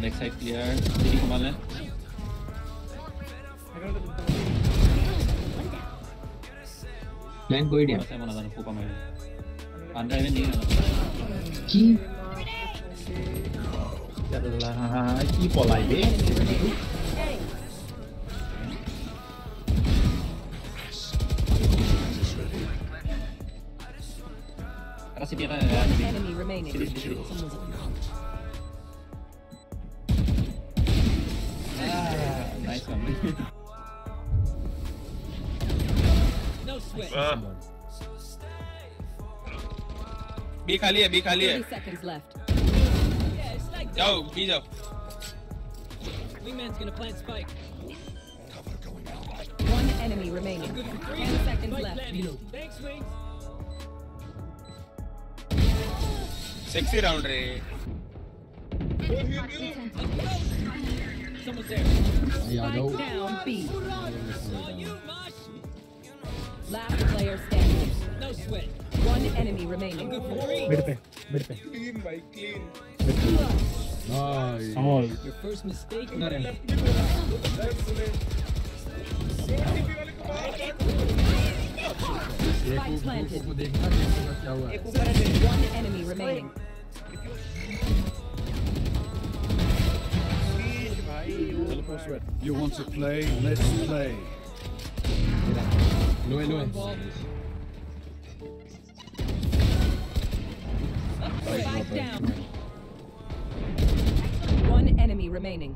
Next side clear. Ke mana? Saya mau nonton Fuka main. Anda ini nih. Ki. Adalah ki. Kasih. B खाली है B खाली है 30 seconds left. Yeah, it's like जाओ B जाओ Wingman's gonna plant spike. One enemy remaining. Good for three. 10 seconds Spike left. planted. Thanks, Wings. Sexy round रे Someone's there. Spike down B. Last player standing. No sweat. One enemy remaining. I'm Nice. All. Your first mistake. Not in. Spike planted. One enemy remaining. You want to play? Let's play. One enemy remaining.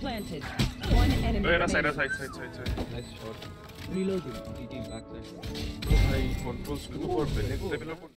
Planted. One enemy. Side, side, side, side, side. Nice shot. Reload DTM back भाई controls को पर पहले से